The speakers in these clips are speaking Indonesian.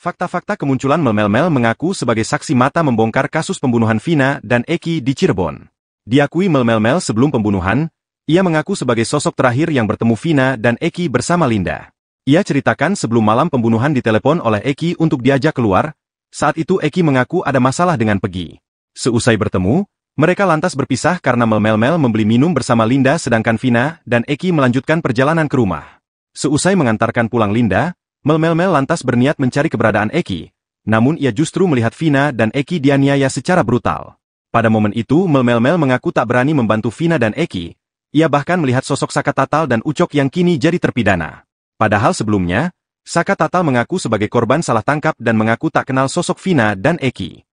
Fakta-fakta kemunculan Mel-Mel mengaku sebagai saksi mata membongkar kasus pembunuhan Vina dan Eki di Cirebon. Diakui Mel-Mel sebelum pembunuhan, ia mengaku sebagai sosok terakhir yang bertemu Vina dan Eki bersama Linda. Ia ceritakan sebelum malam pembunuhan ditelepon oleh Eki untuk diajak keluar, saat itu Eki mengaku ada masalah dengan Pegi. Seusai bertemu, mereka lantas berpisah karena Mel-Mel membeli minum bersama Linda sedangkan Vina dan Eki melanjutkan perjalanan ke rumah. Seusai mengantarkan pulang Linda, Mel-Mel lantas berniat mencari keberadaan Eki, namun ia justru melihat Vina dan Eki dianiaya secara brutal. Pada momen itu Mel-Mel mengaku tak berani membantu Vina dan Eki, ia bahkan melihat sosok Saka Tatal dan Ucok yang kini jadi terpidana. Padahal sebelumnya, Saka Tatal mengaku sebagai korban salah tangkap dan mengaku tak kenal sosok Vina dan Eki.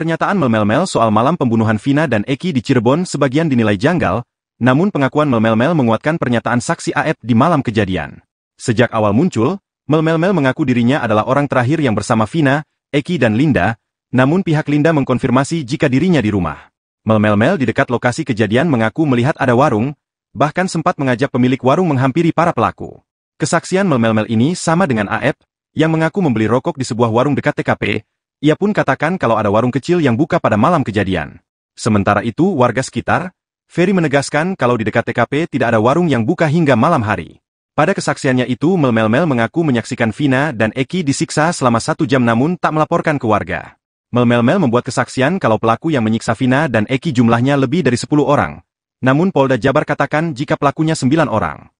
Pernyataan Mel-Mel soal malam pembunuhan Vina dan Eki di Cirebon sebagian dinilai janggal, namun pengakuan Mel-Mel menguatkan pernyataan saksi AF di malam kejadian. Sejak awal muncul, Mel-Mel mengaku dirinya adalah orang terakhir yang bersama Vina, Eki dan Linda, namun pihak Linda mengkonfirmasi jika dirinya di rumah. Mel-Mel di dekat lokasi kejadian mengaku melihat ada warung, bahkan sempat mengajak pemilik warung menghampiri para pelaku. Kesaksian Mel-Mel ini sama dengan AF, yang mengaku membeli rokok di sebuah warung dekat TKP, ia pun katakan kalau ada warung kecil yang buka pada malam kejadian. Sementara itu, warga sekitar, Ferry menegaskan kalau di dekat TKP tidak ada warung yang buka hingga malam hari. Pada kesaksiannya itu, Mel-Mel mengaku menyaksikan Vina dan Eki disiksa selama satu jam namun tak melaporkan ke warga. Mel-Mel membuat kesaksian kalau pelaku yang menyiksa Vina dan Eki jumlahnya lebih dari 10 orang. Namun Polda Jabar katakan jika pelakunya 9 orang.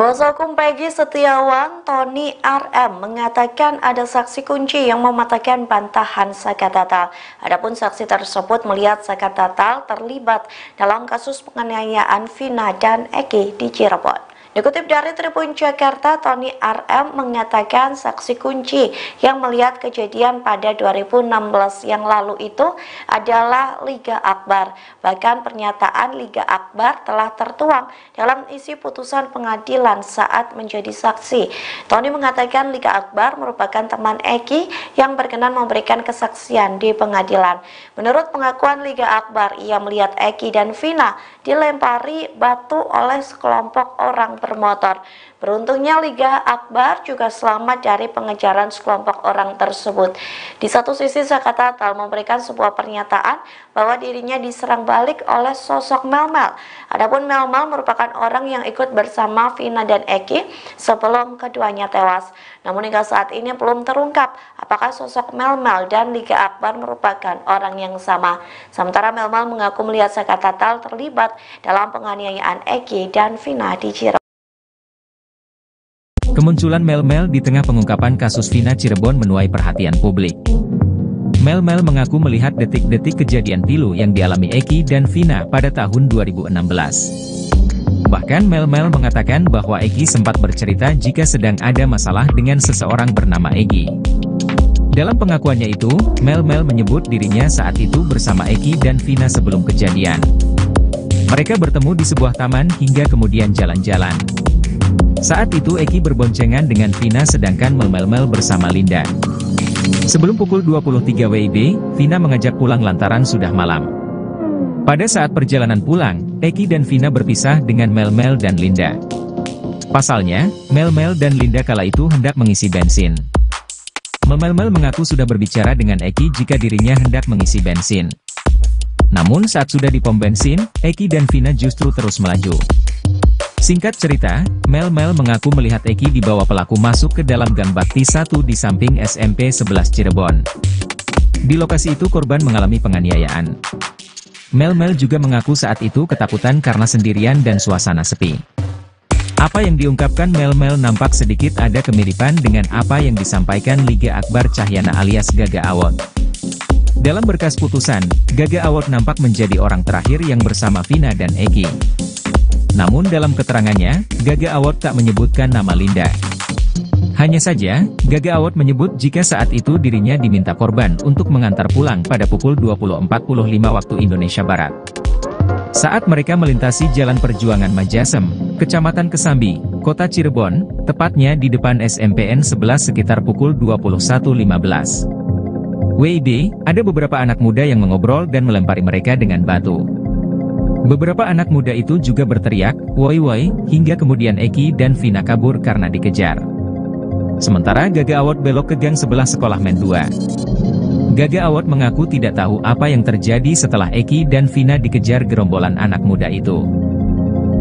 Kuasa hukum Peggy Setiawan, Tony RM, mengatakan ada saksi kunci yang mematahkan bantahan Sakatatal. Adapun saksi tersebut melihat Sakatatal terlibat dalam kasus penganiayaan Vina dan Eki di Cirebon. Dikutip dari Tribun Jakarta, Tony RM mengatakan saksi kunci yang melihat kejadian pada 2016 yang lalu itu adalah Liga Akbar. Bahkan pernyataan Liga Akbar telah tertuang dalam isi putusan pengadilan saat menjadi saksi. Tony mengatakan Liga Akbar merupakan teman Eki yang berkenan memberikan kesaksian di pengadilan. Menurut pengakuan Liga Akbar, ia melihat Eki dan Vina dilempari batu oleh sekelompok orang bermotor. Beruntungnya Liga Akbar juga selamat dari pengejaran sekelompok orang tersebut. Di satu sisi Zakatal memberikan sebuah pernyataan bahwa dirinya diserang balik oleh sosok Melmel. Adapun Melmel merupakan orang yang ikut bersama Vina dan Eki sebelum keduanya tewas. Namun hingga saat ini belum terungkap apakah sosok Melmel dan Liga Akbar merupakan orang yang sama. Sementara Melmel mengaku melihat Zakatal terlibat dalam penganiayaan Eki dan Vina di Cirebon. Kemunculan Mel-Mel di tengah pengungkapan kasus Vina Cirebon menuai perhatian publik. Mel-Mel mengaku melihat detik-detik kejadian pilu yang dialami Eki dan Vina pada tahun 2016. Bahkan Mel-Mel mengatakan bahwa Eki sempat bercerita jika sedang ada masalah dengan seseorang bernama Egi. Dalam pengakuannya itu, Mel-Mel menyebut dirinya saat itu bersama Eki dan Vina sebelum kejadian. Mereka bertemu di sebuah taman hingga kemudian jalan-jalan. Saat itu Eki berboncengan dengan Vina sedangkan Mel-Mel bersama Linda. Sebelum pukul 23 WIB, Vina mengajak pulang lantaran sudah malam. Pada saat perjalanan pulang, Eki dan Vina berpisah dengan Mel-Mel dan Linda. Pasalnya, Mel Mel dan Linda kala itu hendak mengisi bensin. Mel Mel mengaku sudah berbicara dengan Eki jika dirinya hendak mengisi bensin. Namun saat sudah di pom bensin, Eki dan Vina justru terus melaju. Singkat cerita, Mel Mel mengaku melihat Eki dibawa pelaku masuk ke dalam gang bakti 1 di samping SMP 11 Cirebon. Di lokasi itu korban mengalami penganiayaan. Mel Mel juga mengaku saat itu ketakutan karena sendirian dan suasana sepi. Apa yang diungkapkan Mel Mel nampak sedikit ada kemiripan dengan apa yang disampaikan Liga Akbar Cahyana alias Gaga Awot. Dalam berkas putusan, Gaga Awot nampak menjadi orang terakhir yang bersama Vina dan Eki. Namun dalam keterangannya, Gaga Awot tak menyebutkan nama Linda. Hanya saja, Gaga Awot menyebut jika saat itu dirinya diminta korban untuk mengantar pulang pada pukul 20.45 waktu Indonesia Barat. Saat mereka melintasi Jalan Perjuangan Majasem, Kecamatan Kesambi, Kota Cirebon, tepatnya di depan SMPN 11 sekitar pukul 21.15. WID, ada beberapa anak muda yang mengobrol dan melempari mereka dengan batu. Beberapa anak muda itu juga berteriak, woi woi, hingga kemudian Eki dan Vina kabur karena dikejar. Sementara Gaga Awot belok ke gang sebelah sekolah men 2. Gaga Awot mengaku tidak tahu apa yang terjadi setelah Eki dan Vina dikejar gerombolan anak muda itu.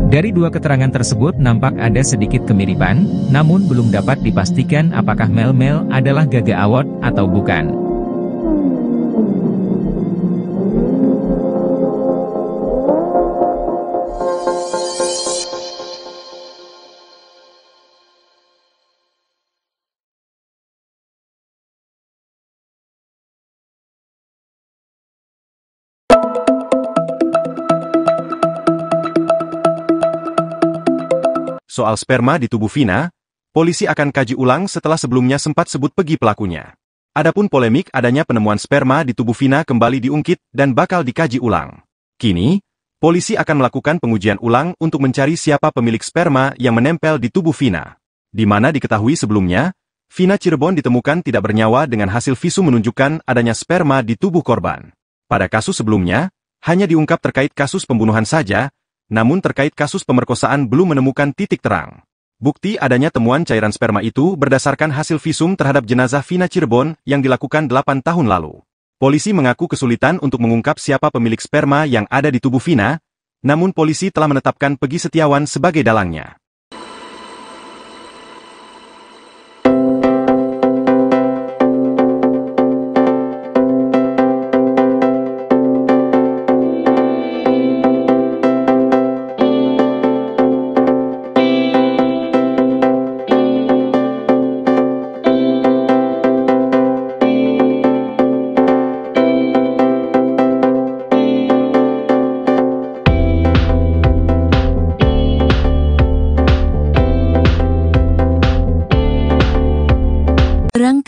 Dari dua keterangan tersebut nampak ada sedikit kemiripan, namun belum dapat dipastikan apakah Mel Mel adalah Gaga Award atau bukan. Soal sperma di tubuh Vina, polisi akan kaji ulang setelah sebelumnya sempat sebut pergi pelakunya. Adapun polemik adanya penemuan sperma di tubuh Vina kembali diungkit dan bakal dikaji ulang. Kini, polisi akan melakukan pengujian ulang untuk mencari siapa pemilik sperma yang menempel di tubuh Vina. Di mana diketahui sebelumnya, Vina Cirebon ditemukan tidak bernyawa dengan hasil visum menunjukkan adanya sperma di tubuh korban. Pada kasus sebelumnya, hanya diungkap terkait kasus pembunuhan saja, namun terkait kasus pemerkosaan belum menemukan titik terang. Bukti adanya temuan cairan sperma itu berdasarkan hasil visum terhadap jenazah Vina Cirebon yang dilakukan 8 tahun lalu. Polisi mengaku kesulitan untuk mengungkap siapa pemilik sperma yang ada di tubuh Vina, namun polisi telah menetapkan Pegi Setiawan sebagai dalangnya.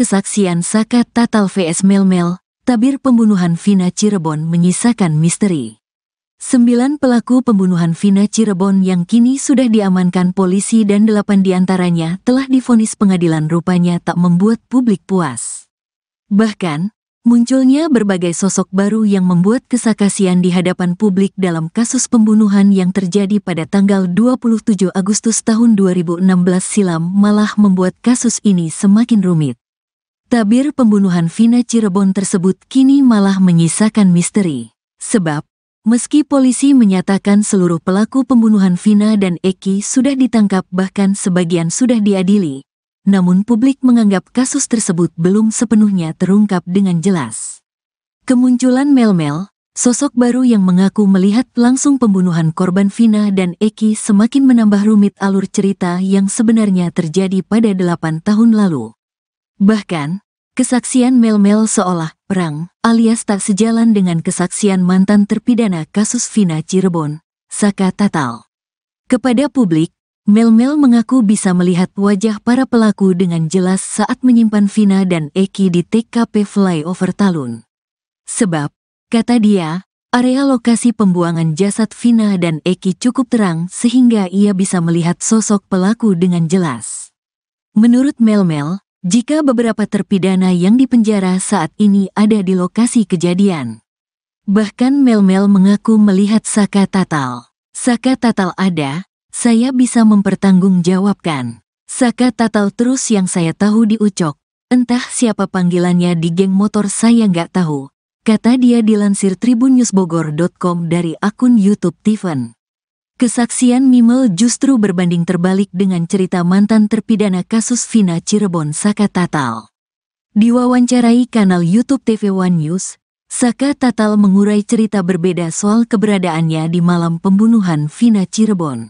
Kesaksian Saka Tatal vs Melmel, tabir pembunuhan Vina Cirebon menyisakan misteri. Sembilan pelaku pembunuhan Vina Cirebon yang kini sudah diamankan polisi dan delapan di antaranya telah difonis pengadilan rupanya tak membuat publik puas. Bahkan, munculnya berbagai sosok baru yang membuat kesaksian di hadapan publik dalam kasus pembunuhan yang terjadi pada tanggal 27 Agustus tahun 2016 silam malah membuat kasus ini semakin rumit. Tabir pembunuhan Vina Cirebon tersebut kini malah menyisakan misteri. Sebab, meski polisi menyatakan seluruh pelaku pembunuhan Vina dan Eki sudah ditangkap bahkan sebagian sudah diadili, namun publik menganggap kasus tersebut belum sepenuhnya terungkap dengan jelas. Kemunculan Mel-Mel, sosok baru yang mengaku melihat langsung pembunuhan korban Vina dan Eki semakin menambah rumit alur cerita yang sebenarnya terjadi pada delapan tahun lalu. Bahkan, kesaksian Mel-Mel seolah perang, alias tak sejalan dengan kesaksian mantan terpidana kasus Vina Cirebon, Saka Tatal. Kepada publik, Mel-Mel mengaku bisa melihat wajah para pelaku dengan jelas saat menyimpan Vina dan Eki di TKP Flyover Talun. Sebab, kata dia, area lokasi pembuangan jasad Vina dan Eki cukup terang sehingga ia bisa melihat sosok pelaku dengan jelas. Menurut Mel-Mel, jika beberapa terpidana yang dipenjara saat ini ada di lokasi kejadian. Bahkan Mel-Mel mengaku melihat Saka Tatal. Saka Tatal ada, Saya bisa mempertanggungjawabkan. Saka Tatal terus yang saya tahu di Ucok. Entah siapa panggilannya di geng motor saya nggak tahu. Kata dia dilansir tribunnewsbogor.com dari akun YouTube Tiffen. Kesaksian Mimel justru berbanding terbalik dengan cerita mantan terpidana kasus Vina Cirebon Saka Tatal. Diwawancarai kanal YouTube TV One News, Saka Tatal mengurai cerita berbeda soal keberadaannya di malam pembunuhan Vina Cirebon.